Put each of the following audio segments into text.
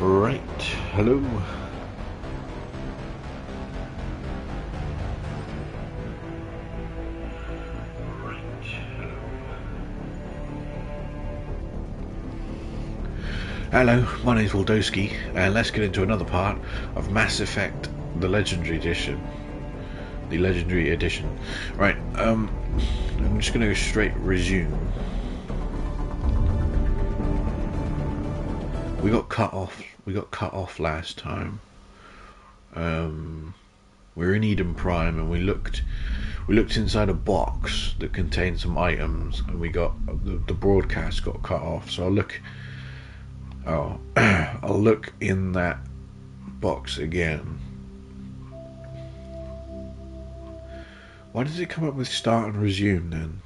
Right, hello. Hello, my name's Waldowsky, and let's get into another part of Mass Effect, the Legendary Edition. The Legendary Edition. Right, um, I'm just going to go straight resume. We got cut off. We got cut off last time. Um, we were in Eden Prime, and we looked. We looked inside a box that contained some items, and we got the, the broadcast got cut off. So I'll look Oh, I'll look in that box again. Why does it come up with start and resume then?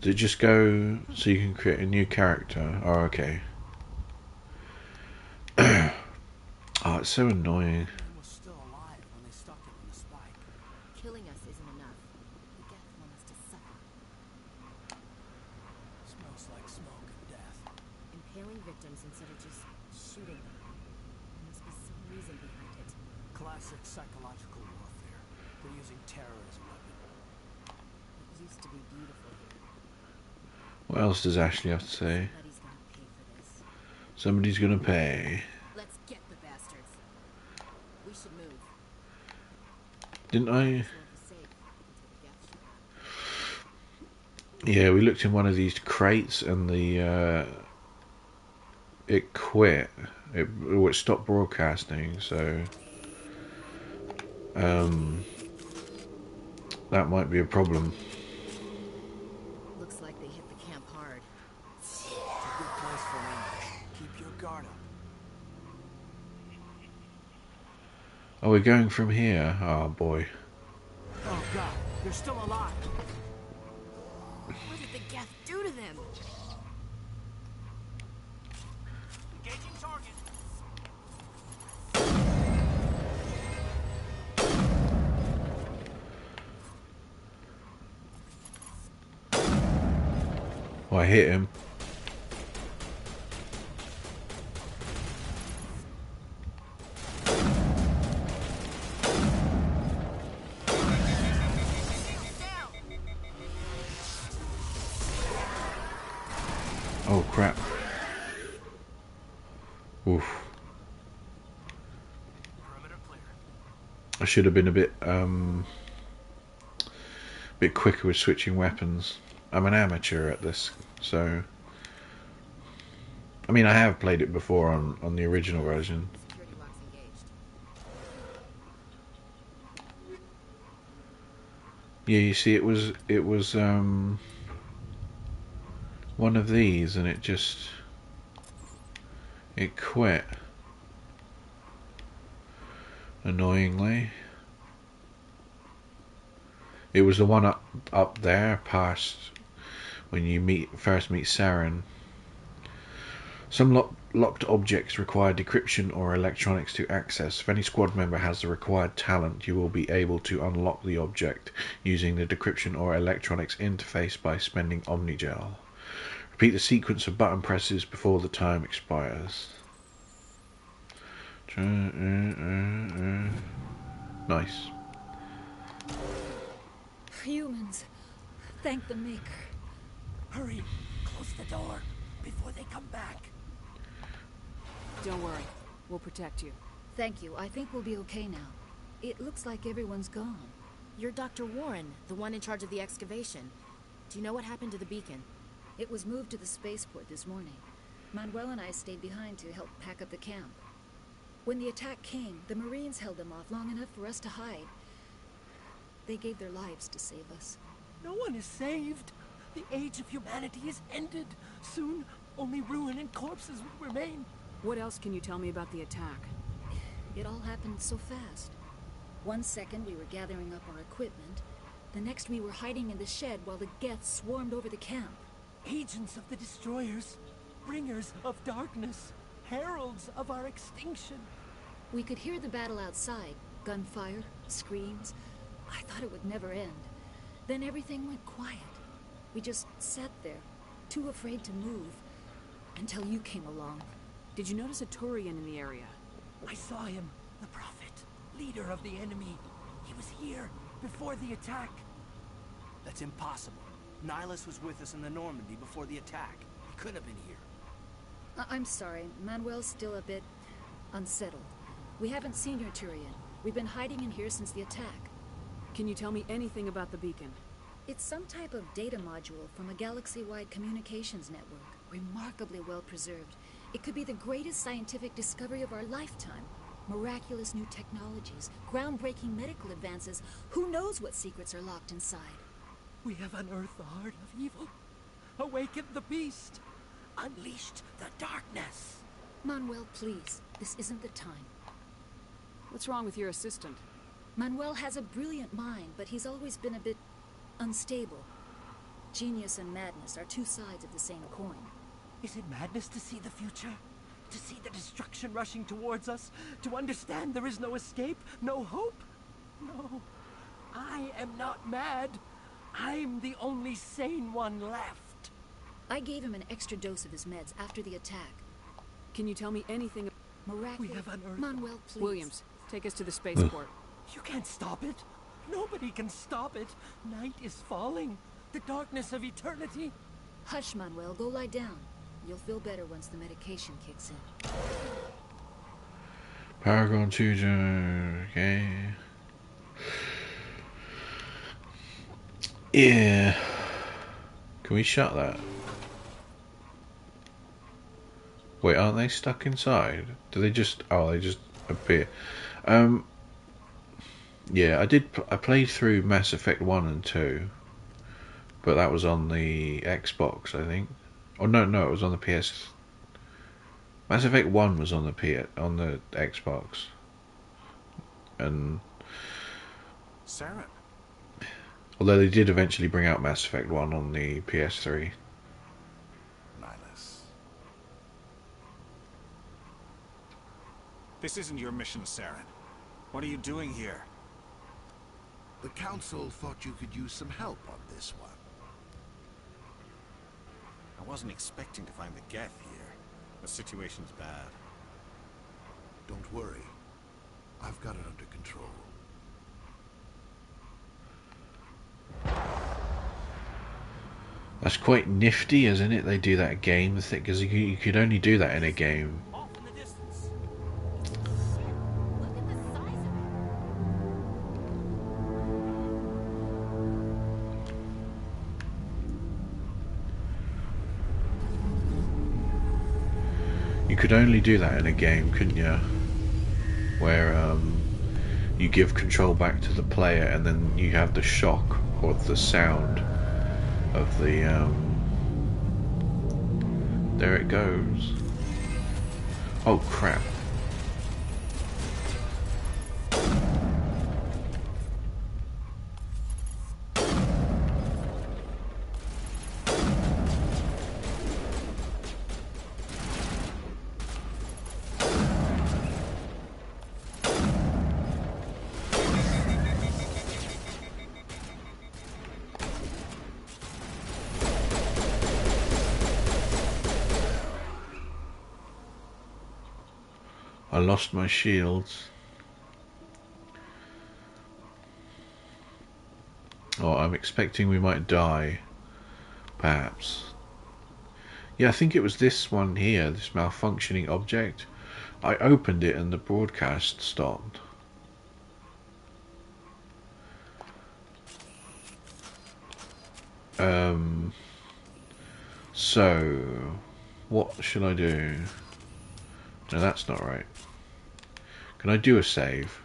Does it just go so you can create a new character? Oh, okay. It's so annoying. What else does Ashley have to say? Somebody's gonna pay. Let's get the bastards. We should move. Didn't I? Yeah, we looked in one of these crates and the uh, it quit. It, it stopped broadcasting, so um, that might be a problem. Oh, we're going from here. Oh boy. Oh god, they're still alive. What did the Geth do to them? Engaging target. Oh, I hit him. Should have been a bit um, bit quicker with switching weapons. I'm an amateur at this, so I mean I have played it before on on the original version. Yeah, you see, it was it was um, one of these, and it just it quit annoyingly. It was the one up up there past when you meet first meet Saren. Some lock, locked objects require decryption or electronics to access. If any squad member has the required talent, you will be able to unlock the object using the decryption or electronics interface by spending Omnigel. Repeat the sequence of button presses before the time expires. Nice. Humans. Thank the Maker. Hurry. Close the door before they come back. Don't worry. We'll protect you. Thank you. I think we'll be okay now. It looks like everyone's gone. You're Dr. Warren, the one in charge of the excavation. Do you know what happened to the beacon? It was moved to the spaceport this morning. Manuel and I stayed behind to help pack up the camp. When the attack came, the Marines held them off long enough for us to hide. They gave their lives to save us. No one is saved. The age of humanity is ended. Soon, only ruin and corpses will remain. What else can you tell me about the attack? It all happened so fast. One second we were gathering up our equipment. The next we were hiding in the shed while the Geth swarmed over the camp. Agents of the Destroyers. Bringers of darkness heralds of our extinction. We could hear the battle outside. Gunfire, screams. I thought it would never end. Then everything went quiet. We just sat there, too afraid to move, until you came along. Did you notice a Turian in the area? I saw him, the Prophet, leader of the enemy. He was here before the attack. That's impossible. Nihlus was with us in the Normandy before the attack. He couldn't have been here. I- I'm sorry. Manuel's still a bit unsettled. We haven't seen your Turian. We've been hiding in here since the attack. Can you tell me anything about the beacon? It's some type of data module from a galaxy-wide communications network, remarkably well preserved. It could be the greatest scientific discovery of our lifetime. Miraculous new technologies, groundbreaking medical advances. Who knows what secrets are locked inside? We have unearthed the heart of evil, awakened the beast, unleashed the darkness. Manuel, please. This isn't the time. What's wrong with your assistant? Manuel has a brilliant mind, but he's always been a bit unstable. Genius and madness are two sides of the same coin. Is it madness to see the future? To see the destruction rushing towards us? To understand there is no escape? No hope? No. I am not mad. I'm the only sane one left. I gave him an extra dose of his meds after the attack. Can you tell me anything? Miraculous. have unearthed- Manuel, please. Williams, take us to the spaceport. Hmm. You can't stop it. Nobody can stop it. Night is falling. The darkness of eternity. Hush, Manuel. Go lie down. You'll feel better once the medication kicks in. Paragon 2, okay. Yeah. Can we shut that? Wait, aren't they stuck inside? Do they just? Oh, they just appear. Um. Yeah, I did. I played through Mass Effect one and two, but that was on the Xbox, I think. Oh no, no, it was on the PS. Mass Effect One was on the P on the Xbox, and Saren, although they did eventually bring out Mass Effect One on the PS3. Nihlus. This isn't your mission, Saren. What are you doing here? The Council thought you could use some help on this one. I wasn't expecting to find the Geth here. The situation's bad. Don't worry. I've got it under control. That's quite nifty, isn't it? They do that game because you, you could only do that in a game. You could only do that in a game, couldn't you? Where um, you give control back to the player, and then you have the shock or the sound of the. Um, there it goes. Oh crap! I lost my shields. Oh, I'm expecting we might die. Perhaps. Yeah, I think it was this one here, this malfunctioning object. I opened it and the broadcast stopped. Um. So, what should I do? No, that's not right. Can I do a save?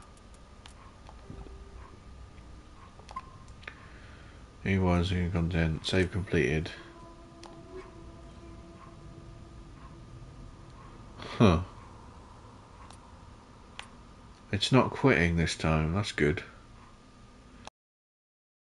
Was in content. Save completed. Huh. It's not quitting this time. That's good.